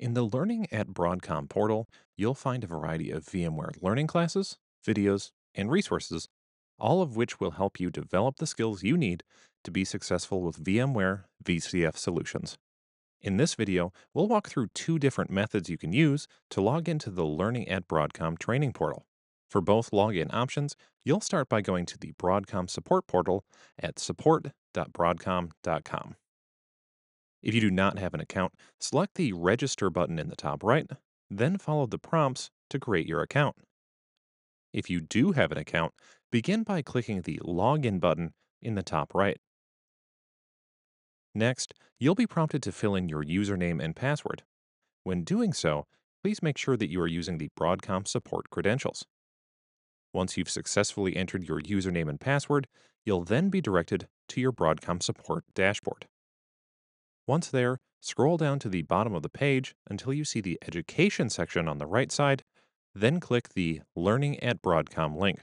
In the Learning at Broadcom portal, you'll find a variety of VMware learning classes, videos, and resources, all of which will help you develop the skills you need to be successful with VMware VCF solutions. In this video, we'll walk through two different methods you can use to log into the Learning at Broadcom training portal. For both login options, you'll start by going to the Broadcom support portal at support.broadcom.com. If you do not have an account, select the Register button in the top right, then follow the prompts to create your account. If you do have an account, begin by clicking the Login button in the top right. Next, you'll be prompted to fill in your username and password. When doing so, please make sure that you are using the Broadcom support credentials. Once you've successfully entered your username and password, you'll then be directed to your Broadcom support dashboard. Once there, scroll down to the bottom of the page until you see the Education section on the right side, then click the Learning at Broadcom link.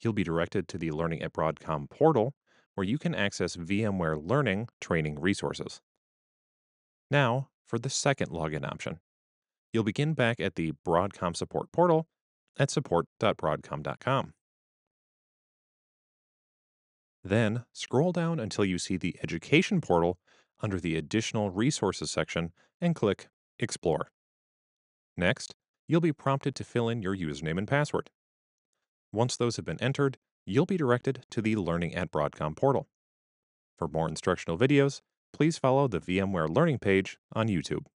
You'll be directed to the Learning at Broadcom portal, where you can access VMware Learning training resources. Now, for the second login option. You'll begin back at the Broadcom support portal at support.broadcom.com. Then scroll down until you see the Education portal under the Additional Resources section and click Explore. Next, you'll be prompted to fill in your username and password. Once those have been entered, you'll be directed to the Learning at Broadcom portal. For more instructional videos, please follow the VMware Learning page on YouTube.